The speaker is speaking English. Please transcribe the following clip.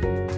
Bye.